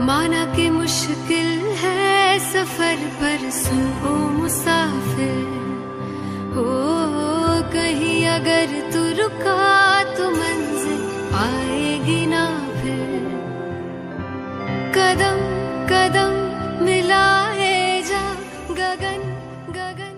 माना के मुश्किल है सफ़र पर सुनो मुसाफिर। हो कहीं अगर तू रुका तो मंजिल आएगी ना फिर। कदम कदम मिलाए जा, गगन गगन।